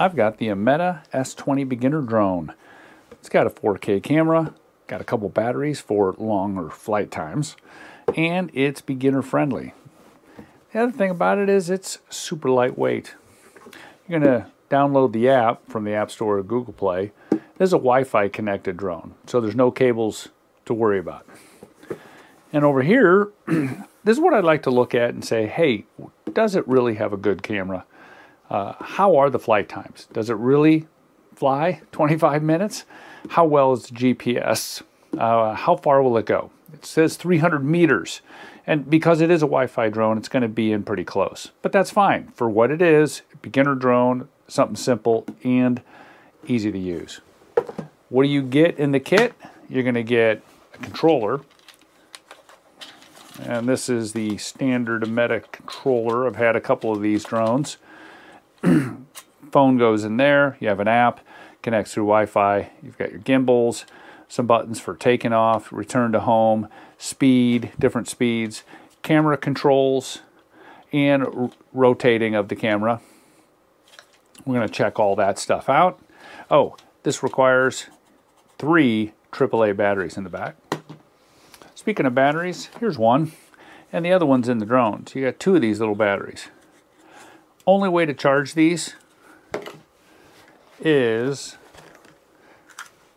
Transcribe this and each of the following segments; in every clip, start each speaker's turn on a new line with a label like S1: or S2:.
S1: I've got the Ameta S20 beginner drone. It's got a 4K camera, got a couple batteries for longer flight times, and it's beginner friendly. The other thing about it is it's super lightweight. You're going to download the app from the App Store or Google Play. This is a Wi-Fi connected drone, so there's no cables to worry about. And over here, this is what I'd like to look at and say, hey, does it really have a good camera? Uh, how are the flight times? Does it really fly 25 minutes? How well is the GPS? Uh, how far will it go? It says 300 meters. And because it is a Wi-Fi drone, it's going to be in pretty close. But that's fine. For what it is, beginner drone, something simple and easy to use. What do you get in the kit? You're going to get a controller. And this is the standard Meta controller. I've had a couple of these drones. Phone goes in there. You have an app, connects through Wi-Fi. You've got your gimbals, some buttons for taking off, return to home, speed, different speeds, camera controls, and rotating of the camera. We're going to check all that stuff out. Oh, this requires three AAA batteries in the back. Speaking of batteries, here's one, and the other one's in the drone. So you got two of these little batteries. Only way to charge these is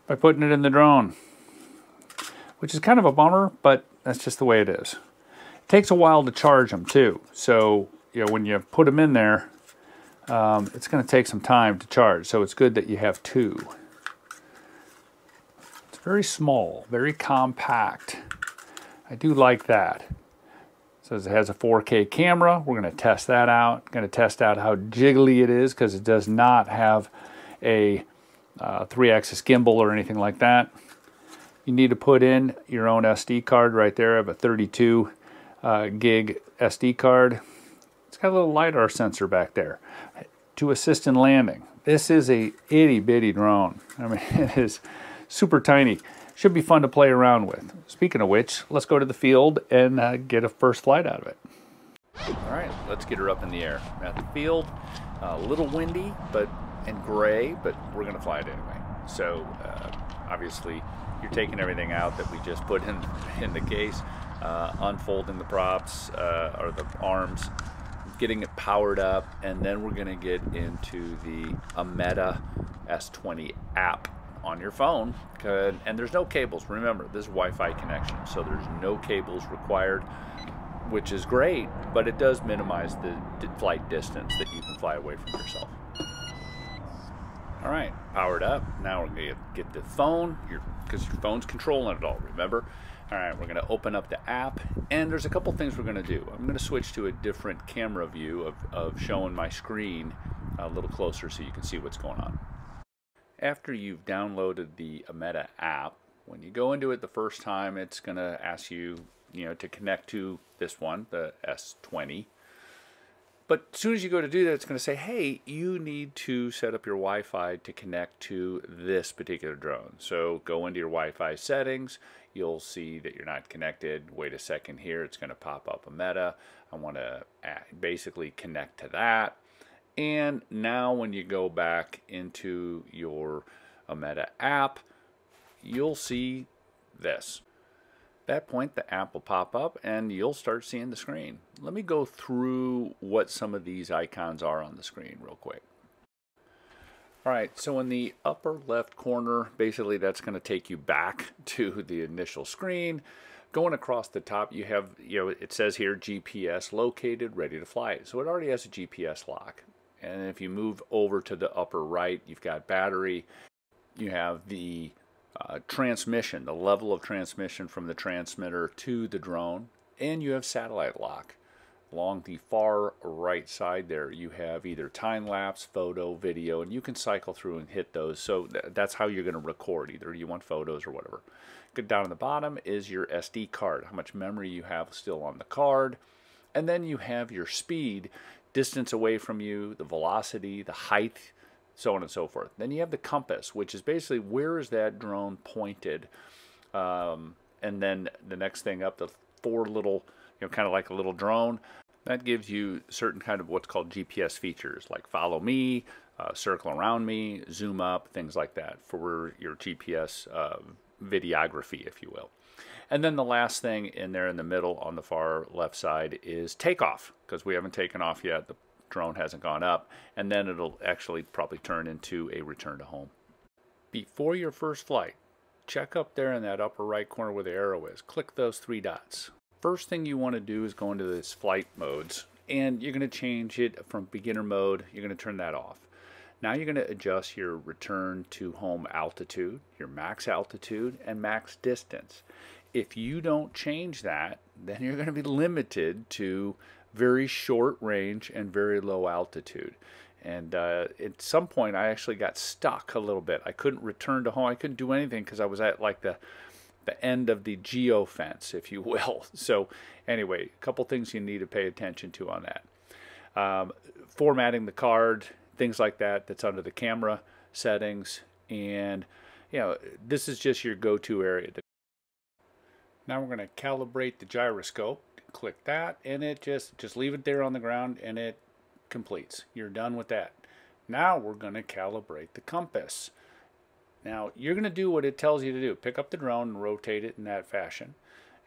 S1: by putting it in the drone, which is kind of a bummer, but that's just the way it is. It takes a while to charge them too. So, you know, when you put them in there, um, it's going to take some time to charge. So it's good that you have two. It's very small, very compact. I do like that. It says it has a 4K camera. We're going to test that out. Going to test out how jiggly it is because it does not have a uh, three-axis gimbal or anything like that. You need to put in your own SD card right there. I have a 32 uh, gig SD card. It's got a little LiDAR sensor back there to assist in landing. This is a itty bitty drone. I mean, it is super tiny. Should be fun to play around with. Speaking of which, let's go to the field and uh, get a first flight out of it. All right, let's get her up in the air. At the field, a little windy, but and gray, but we're gonna fly it anyway. So uh, obviously, you're taking everything out that we just put in in the case, uh, unfolding the props uh, or the arms, getting it powered up, and then we're gonna get into the Ameta S20 app on your phone. And there's no cables. Remember, this is Wi-Fi connection, so there's no cables required, which is great, but it does minimize the flight distance that you can fly away from yourself. All right, powered up. Now we're gonna get the phone, your because your, your phone's controlling it all, remember? All right, we're gonna open up the app, and there's a couple things we're gonna do. I'm gonna switch to a different camera view of, of showing my screen a little closer so you can see what's going on. After you've downloaded the Ameta app, when you go into it the first time, it's gonna ask you, you know, to connect to this one, the S20. But as soon as you go to do that, it's going to say, hey, you need to set up your Wi-Fi to connect to this particular drone. So go into your Wi-Fi settings. You'll see that you're not connected. Wait a second here. It's going to pop up Ameta. I want to uh, basically connect to that. And now when you go back into your uh, Ameta app, you'll see this At that point, the app will pop up and you'll start seeing the screen. Let me go through what some of these icons are on the screen real quick. All right, so in the upper left corner, basically that's going to take you back to the initial screen. Going across the top, you have, you know, it says here GPS located, ready to fly. So it already has a GPS lock. And if you move over to the upper right, you've got battery. You have the uh, transmission, the level of transmission from the transmitter to the drone, and you have satellite lock. Along the far right side there, you have either time lapse, photo, video, and you can cycle through and hit those. So th that's how you're going to record. Either you want photos or whatever. Good down at the bottom is your SD card, how much memory you have still on the card. And then you have your speed, distance away from you, the velocity, the height, so on and so forth. Then you have the compass, which is basically where is that drone pointed. Um, and then the next thing up, the four little, you know, kind of like a little drone. That gives you certain kind of what's called GPS features like follow me, uh, circle around me, zoom up, things like that for your GPS uh, videography, if you will. And then the last thing in there in the middle on the far left side is takeoff because we haven't taken off yet. The drone hasn't gone up. And then it'll actually probably turn into a return to home. Before your first flight, check up there in that upper right corner where the arrow is. Click those three dots. First thing you want to do is go into this flight modes and you're going to change it from beginner mode. You're going to turn that off. Now you're going to adjust your return to home altitude, your max altitude, and max distance. If you don't change that, then you're going to be limited to very short range and very low altitude. And uh, at some point, I actually got stuck a little bit. I couldn't return to home. I couldn't do anything because I was at like the the end of the geo fence, if you will. So anyway, a couple things you need to pay attention to on that. Um, formatting the card, things like that, that's under the camera settings. And, you know, this is just your go-to area. Now we're going to calibrate the gyroscope. Click that, and it just, just leave it there on the ground, and it completes. You're done with that. Now we're going to calibrate the compass. Now you're going to do what it tells you to do. Pick up the drone and rotate it in that fashion.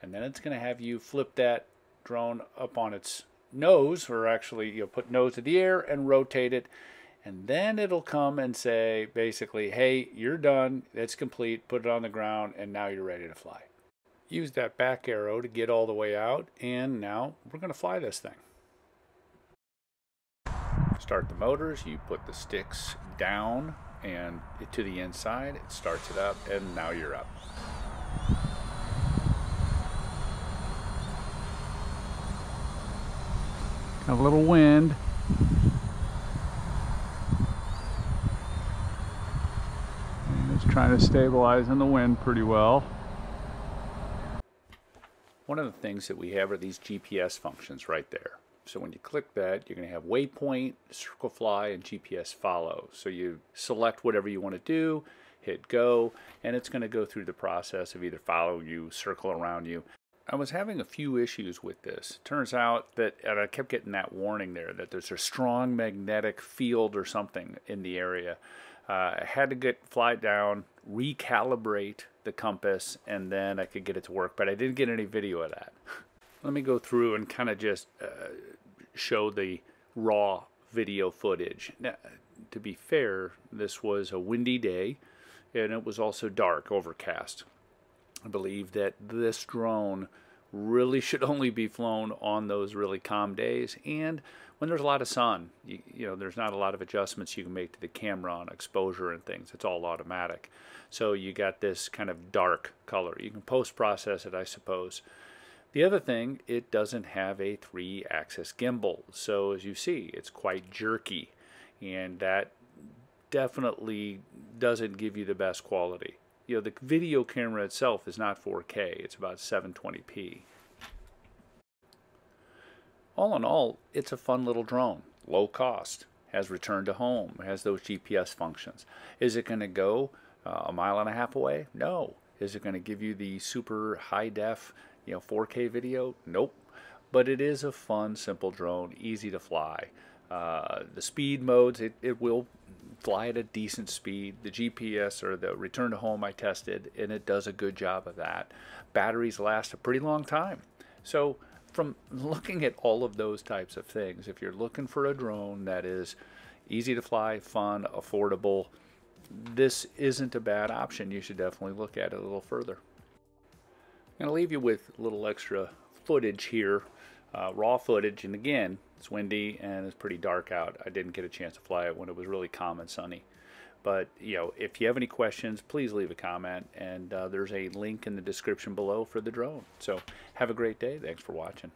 S1: And then it's going to have you flip that drone up on its nose, or actually you'll put nose to the air and rotate it. And then it'll come and say basically, hey, you're done, it's complete, put it on the ground, and now you're ready to fly. Use that back arrow to get all the way out, and now we're going to fly this thing. Start the motors, you put the sticks down and to the inside, it starts it up, and now you're up. Got a little wind. And it's trying to stabilize in the wind pretty well. One of the things that we have are these GPS functions right there. So when you click that, you're going to have waypoint, circle fly, and GPS follow. So you select whatever you want to do, hit go, and it's going to go through the process of either follow you, circle around you. I was having a few issues with this. Turns out that, I kept getting that warning there, that there's a strong magnetic field or something in the area. Uh, I had to get fly down, recalibrate the compass, and then I could get it to work. But I didn't get any video of that. Let me go through and kind of just uh, show the raw video footage. Now, to be fair, this was a windy day and it was also dark, overcast. I believe that this drone really should only be flown on those really calm days and when there's a lot of sun you, you, know there's not a lot of adjustments you can make to the camera on exposure and things it's all automatic so you got this kind of dark color you can post process it I suppose the other thing, it doesn't have a three-axis gimbal. So as you see, it's quite jerky. And that definitely doesn't give you the best quality. You know, the video camera itself is not 4K. It's about 720p. All in all, it's a fun little drone. Low cost. Has return to home. Has those GPS functions. Is it going to go uh, a mile and a half away? No. Is it going to give you the super high def you know 4K video? Nope. But it is a fun, simple drone, easy to fly. Uh, the speed modes, it, it will fly at a decent speed. The GPS or the return to home I tested, and it does a good job of that. Batteries last a pretty long time. So from looking at all of those types of things, if you're looking for a drone that is easy to fly, fun, affordable, this isn't a bad option. You should definitely look at it a little further. I'm going to leave you with a little extra footage here, uh, raw footage, and again, it's windy and it's pretty dark out. I didn't get a chance to fly it when it was really calm and sunny. But, you know, if you have any questions, please leave a comment, and uh, there's a link in the description below for the drone. So have a great day. Thanks for watching.